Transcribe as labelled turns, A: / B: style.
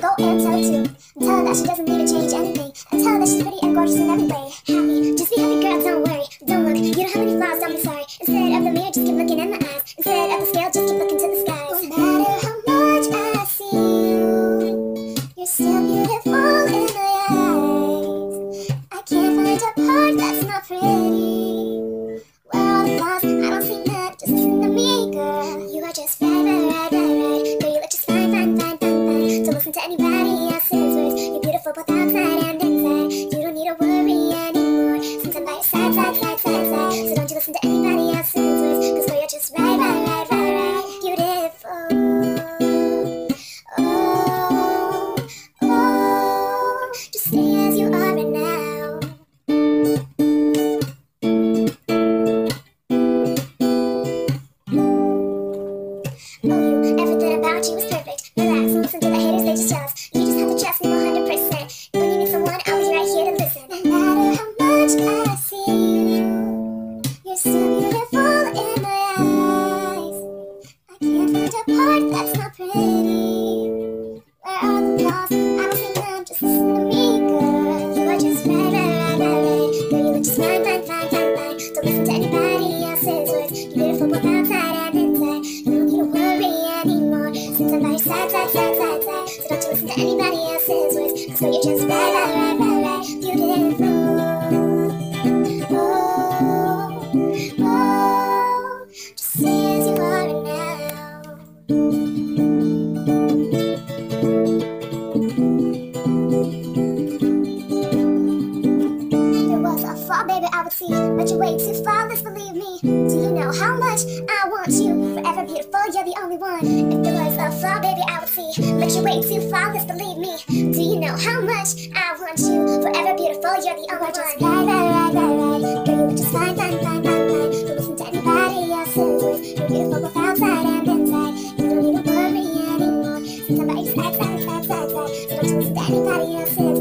A: Go and tell her And tell her that she doesn't need to change anything. And tell her that she's pretty and gorgeous in every way. Happy, just be happy, girl. Don't worry, don't look. You don't have any flaws. I'm sorry. Instead of the mirror, just keep looking in the eyes. Instead of the scale, just keep looking to the sky. No matter how much I see you, you're still beautiful in my eyes. I can't find a part that's not pretty. Where are the flaws? I don't see none. Just listen to me, girl. You are just fine. To anybody else's words. You're beautiful both outside But you're way too flawless, believe me. Do you know how much I want you? Forever beautiful, you're the only one. If there was a flaw, baby, I would see. But you're way too flawless, believe me. Do you know how much I want you? Forever beautiful, you're the only one. Daddy Patty,